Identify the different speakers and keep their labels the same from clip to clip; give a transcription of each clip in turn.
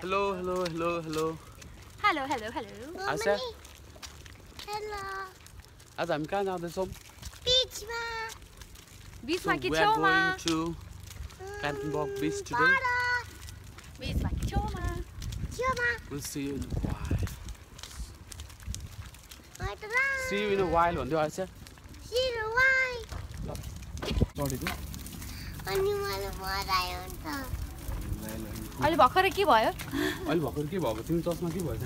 Speaker 1: Hello, hello, hello, hello.
Speaker 2: Hello, hello, hello.
Speaker 1: Asa?
Speaker 3: Hello.
Speaker 1: Asa, I'm going to
Speaker 3: the
Speaker 2: beach. Ma. Beach Kichoma.
Speaker 1: we are going to mm, Cantonbog Beach today.
Speaker 2: Beach Kichoma.
Speaker 3: Choma.
Speaker 1: We'll see you in a while. See you in a while, on the
Speaker 3: See you
Speaker 1: in
Speaker 3: a while. What Sorry, go. Animal, what I want.
Speaker 2: अहिले भर्खरै के भयो?
Speaker 1: अहिले भर्खर के भएको तिमी चस्मा के भयो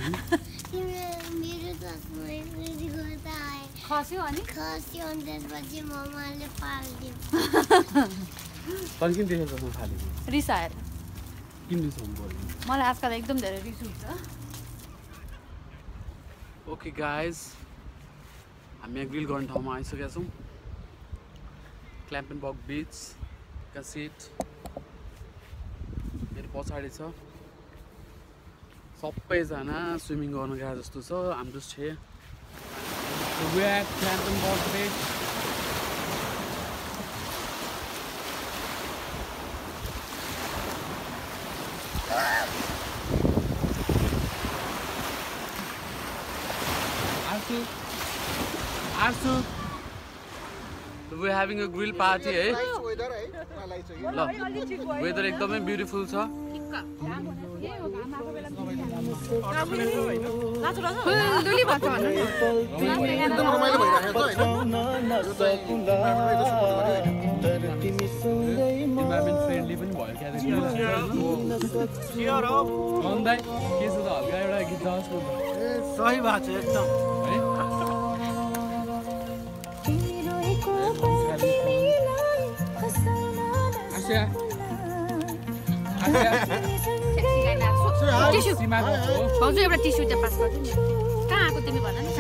Speaker 2: खस्यो अनि
Speaker 3: खस्यो अनि? त्यसपछि मम्माले पालिदियो
Speaker 1: तँ किन देखेर चस्मा फालेको?
Speaker 2: रिसाएर।
Speaker 1: किन रिसाउनु पऱ्यो?
Speaker 2: मलाई आजकल एकदम धेरै रिस उठ्छ।
Speaker 1: ओके गाइज हामी यहाँ ग्रिल गर्ने ठाउँमा आइसकेका छौँ। क्ल्याम्पनबग बिचका सिट मेरो पछाडि छ। सबैजना स्विमिङ गर्न गए जस्तो छ। हाम्रो छे क्ल्याम्पनबग बिच We're having a grill party है ल वेदर एकदमै ब्युटिफुल छ
Speaker 2: दुली भन्छ भन्नु न।
Speaker 1: इन्भाइरोमेन्ट फ्रेन्डली पनि भयो क्या अन्दाइ के छ त हल्का एउटा गीत जस्तो
Speaker 4: सही भएको छ एकदम
Speaker 1: है हो
Speaker 2: भाउजू एउटा टिस्यु चाहिँ पास गर्छु नि कहाँ आएको तिमी भन न